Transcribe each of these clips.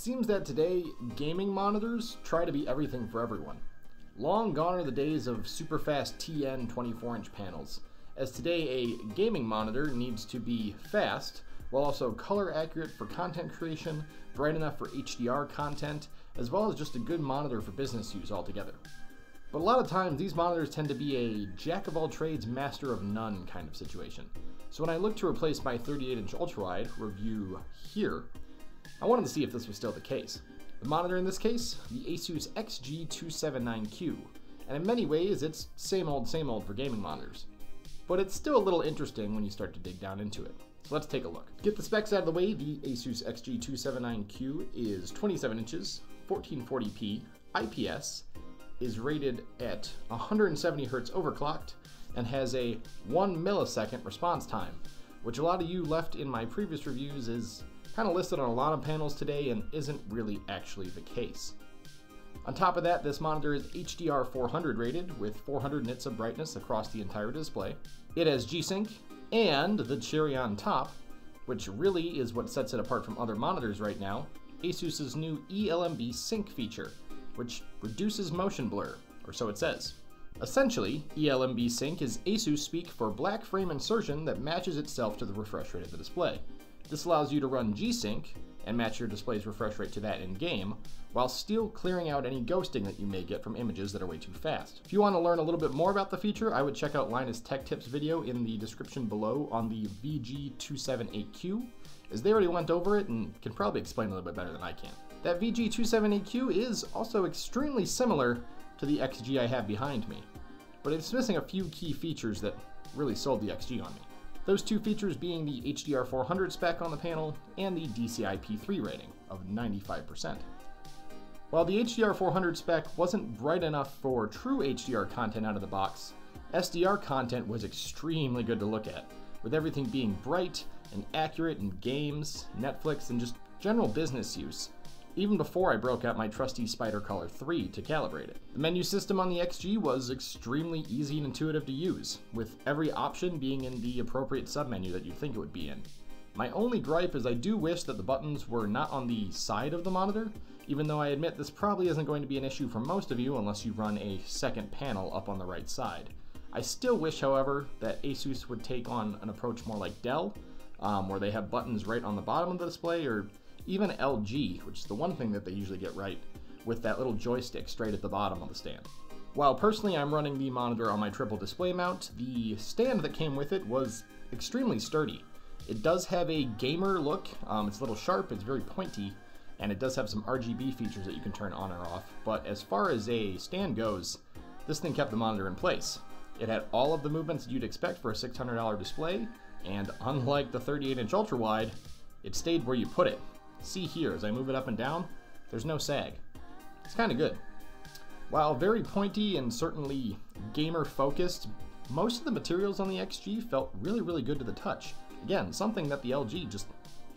seems that today, gaming monitors try to be everything for everyone. Long gone are the days of super fast TN 24 inch panels, as today a gaming monitor needs to be fast, while also color accurate for content creation, bright enough for HDR content, as well as just a good monitor for business use altogether. But a lot of times, these monitors tend to be a jack of all trades, master of none kind of situation. So when I look to replace my 38 inch ultrawide review here, I wanted to see if this was still the case. The monitor in this case, the Asus XG279Q, and in many ways it's same old same old for gaming monitors. But it's still a little interesting when you start to dig down into it. So let's take a look. Get the specs out of the way, the Asus XG279Q is 27 inches, 1440p, IPS, is rated at 170 Hz overclocked, and has a 1 millisecond response time, which a lot of you left in my previous reviews is kind of listed on a lot of panels today and isn't really actually the case. On top of that, this monitor is HDR 400 rated with 400 nits of brightness across the entire display. It has G-Sync and the cherry on top, which really is what sets it apart from other monitors right now, Asus's new eLMB Sync feature, which reduces motion blur, or so it says. Essentially, eLMB Sync is ASUS speak for black frame insertion that matches itself to the refresh rate of the display. This allows you to run G-Sync and match your display's refresh rate to that in-game, while still clearing out any ghosting that you may get from images that are way too fast. If you want to learn a little bit more about the feature, I would check out Linus Tech Tips video in the description below on the VG278Q, as they already went over it and can probably explain a little bit better than I can. That VG278Q is also extremely similar to the XG I have behind me, but it's missing a few key features that really sold the XG on me. Those two features being the HDR 400 spec on the panel and the DCI-P3 rating of 95%. While the HDR 400 spec wasn't bright enough for true HDR content out of the box, SDR content was extremely good to look at, with everything being bright and accurate in games, Netflix, and just general business use, even before I broke out my trusty Spydercolor 3 to calibrate it. The menu system on the XG was extremely easy and intuitive to use, with every option being in the appropriate submenu that you'd think it would be in. My only gripe is I do wish that the buttons were not on the side of the monitor, even though I admit this probably isn't going to be an issue for most of you unless you run a second panel up on the right side. I still wish, however, that Asus would take on an approach more like Dell, um, where they have buttons right on the bottom of the display, or even LG, which is the one thing that they usually get right, with that little joystick straight at the bottom of the stand. While personally I'm running the monitor on my triple display mount, the stand that came with it was extremely sturdy. It does have a gamer look, um, it's a little sharp, it's very pointy, and it does have some RGB features that you can turn on or off, but as far as a stand goes, this thing kept the monitor in place. It had all of the movements you'd expect for a $600 display, and unlike the 38 inch ultra wide, it stayed where you put it. See here, as I move it up and down, there's no sag. It's kind of good. While very pointy and certainly gamer focused, most of the materials on the XG felt really, really good to the touch. Again, something that the LG just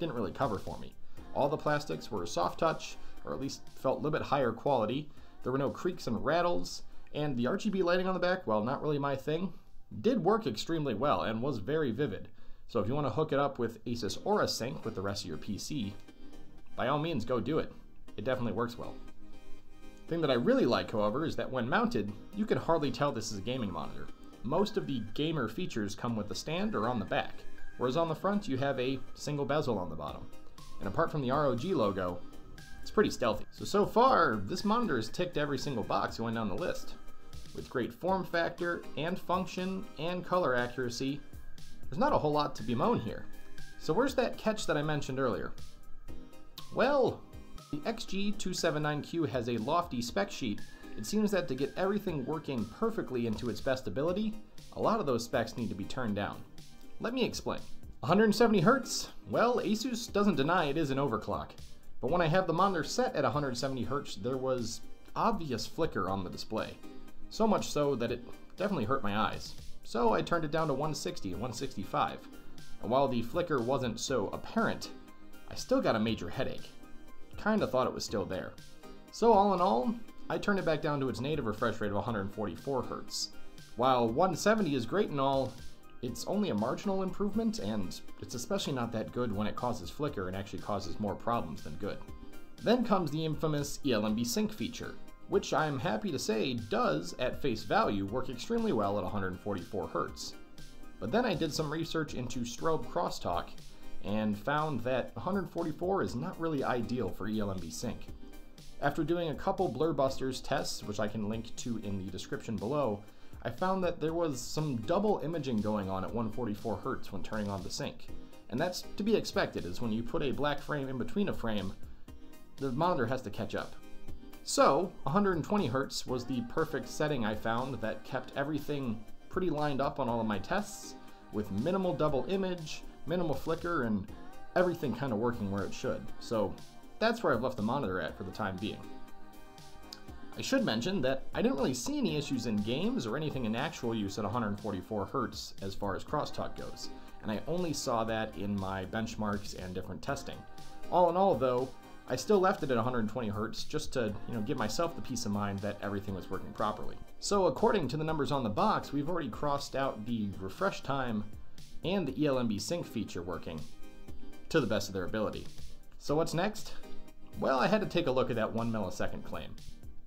didn't really cover for me. All the plastics were soft touch, or at least felt a little bit higher quality. There were no creaks and rattles, and the RGB lighting on the back, while not really my thing, did work extremely well and was very vivid. So if you want to hook it up with Asus Aura Sync with the rest of your PC, by all means go do it. It definitely works well. The thing that I really like, however, is that when mounted, you can hardly tell this is a gaming monitor. Most of the gamer features come with the stand or on the back, whereas on the front you have a single bezel on the bottom. And apart from the ROG logo, it's pretty stealthy. So, so far, this monitor has ticked every single box going down the list. With great form factor, and function, and color accuracy, there's not a whole lot to bemoan here. So where's that catch that I mentioned earlier? Well, the XG279Q has a lofty spec sheet. It seems that to get everything working perfectly into its best ability, a lot of those specs need to be turned down. Let me explain. 170 Hz? Well, Asus doesn't deny it is an overclock. But when I have the monitor set at 170 Hz, there was obvious flicker on the display. So much so that it definitely hurt my eyes. So I turned it down to 160 and 165. And while the flicker wasn't so apparent, I still got a major headache. Kinda thought it was still there. So all in all, I turned it back down to its native refresh rate of 144 Hz. While 170 is great and all, it's only a marginal improvement, and it's especially not that good when it causes flicker and actually causes more problems than good. Then comes the infamous ELMB Sync feature, which I'm happy to say does, at face value, work extremely well at 144 Hz. But then I did some research into strobe crosstalk and found that 144 is not really ideal for ELMB Sync. After doing a couple Blur Busters tests, which I can link to in the description below, I found that there was some double imaging going on at 144 Hz when turning on the sync. And that's to be expected, as when you put a black frame in between a frame, the monitor has to catch up. So, 120 Hz was the perfect setting I found that kept everything pretty lined up on all of my tests, with minimal double image, minimal flicker, and everything kind of working where it should. So that's where I've left the monitor at for the time being. I should mention that I didn't really see any issues in games or anything in actual use at 144 Hz as far as crosstalk goes, and I only saw that in my benchmarks and different testing. All in all though, I still left it at 120 Hz just to you know, give myself the peace of mind that everything was working properly. So according to the numbers on the box, we've already crossed out the refresh time and the ELMB sync feature working to the best of their ability. So what's next? Well, I had to take a look at that 1 millisecond claim.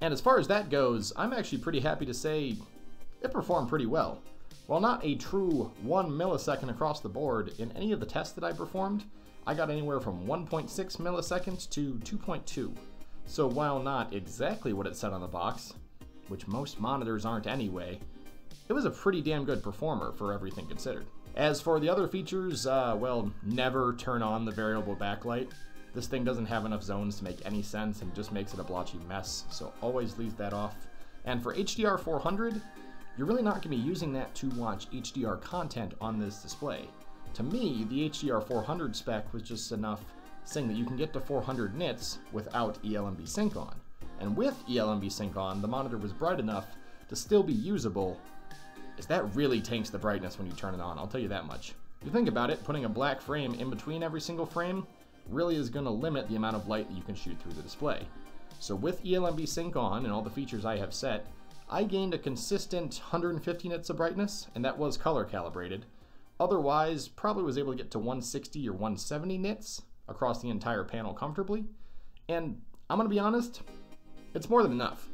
And as far as that goes, I'm actually pretty happy to say it performed pretty well. While not a true 1 millisecond across the board, in any of the tests that I performed, I got anywhere from 1.6 milliseconds to 2.2. So while not exactly what it said on the box, which most monitors aren't anyway, it was a pretty damn good performer for everything considered. As for the other features, uh, well, never turn on the variable backlight. This thing doesn't have enough zones to make any sense and just makes it a blotchy mess, so always leave that off. And for HDR 400, you're really not going to be using that to watch HDR content on this display. To me, the HDR 400 spec was just enough saying that you can get to 400 nits without ELMB sync on. And with ELMB sync on, the monitor was bright enough to still be usable, as that really tanks the brightness when you turn it on, I'll tell you that much. If you think about it, putting a black frame in between every single frame really is going to limit the amount of light that you can shoot through the display. So with ELMB Sync on and all the features I have set, I gained a consistent 150 nits of brightness, and that was color calibrated. Otherwise, probably was able to get to 160 or 170 nits across the entire panel comfortably. And I'm going to be honest, it's more than enough.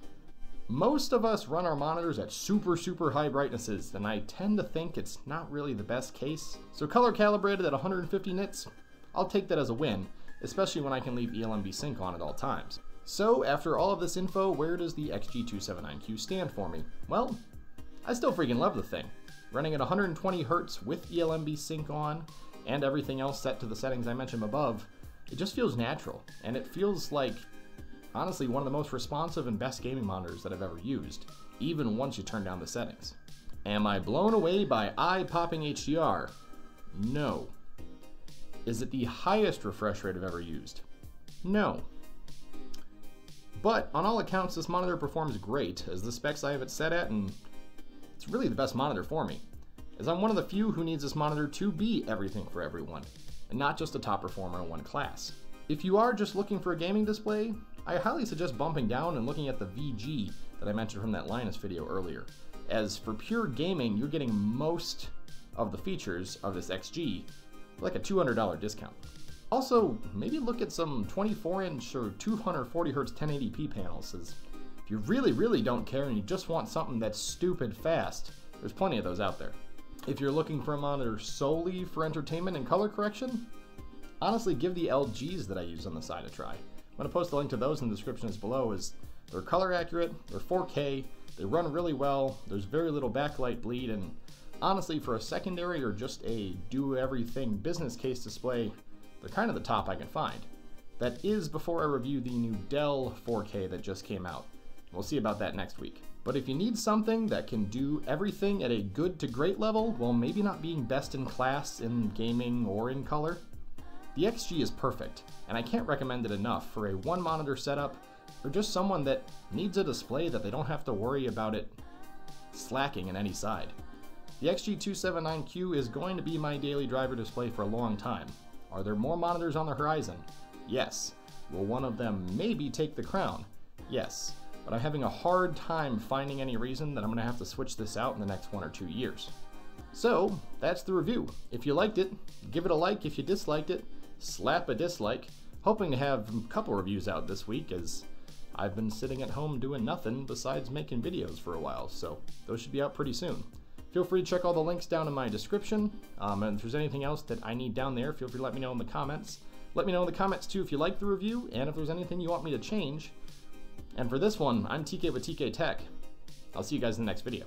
Most of us run our monitors at super, super high brightnesses, and I tend to think it's not really the best case. So color calibrated at 150 nits, I'll take that as a win, especially when I can leave ELMB sync on at all times. So after all of this info, where does the XG279Q stand for me? Well, I still freaking love the thing. Running at 120 Hz with ELMB sync on, and everything else set to the settings I mentioned above, it just feels natural, and it feels like, honestly, one of the most responsive and best gaming monitors that I've ever used, even once you turn down the settings. Am I blown away by eye-popping HDR? No. Is it the highest refresh rate I've ever used? No. But on all accounts, this monitor performs great, as the specs I have it set at, and it's really the best monitor for me, as I'm one of the few who needs this monitor to be everything for everyone, and not just a top performer in one class. If you are just looking for a gaming display, I highly suggest bumping down and looking at the VG that I mentioned from that Linus video earlier, as for pure gaming, you're getting most of the features of this XG like a $200 discount. Also, maybe look at some 24 inch or 240 Hz 1080p panels, as if you really, really don't care and you just want something that's stupid fast, there's plenty of those out there. If you're looking for a monitor solely for entertainment and color correction, honestly give the LGs that I use on the side a try. I'm going to post a link to those in the description as below as they're color accurate, they're 4K, they run really well, there's very little backlight bleed, and honestly, for a secondary or just a do everything business case display, they're kind of the top I can find. That is before I review the new Dell 4K that just came out. We'll see about that next week. But if you need something that can do everything at a good to great level while maybe not being best in class in gaming or in color, the XG is perfect, and I can't recommend it enough for a one monitor setup or just someone that needs a display that they don't have to worry about it slacking in any side. The XG279Q is going to be my daily driver display for a long time. Are there more monitors on the horizon? Yes. Will one of them maybe take the crown? Yes. But I'm having a hard time finding any reason that I'm going to have to switch this out in the next one or two years. So, that's the review. If you liked it, give it a like. If you disliked it, slap a dislike. Hoping to have a couple reviews out this week as I've been sitting at home doing nothing besides making videos for a while, so those should be out pretty soon. Feel free to check all the links down in my description, um, and if there's anything else that I need down there, feel free to let me know in the comments. Let me know in the comments too if you like the review, and if there's anything you want me to change. And for this one, I'm TK with TKTek. I'll see you guys in the next video.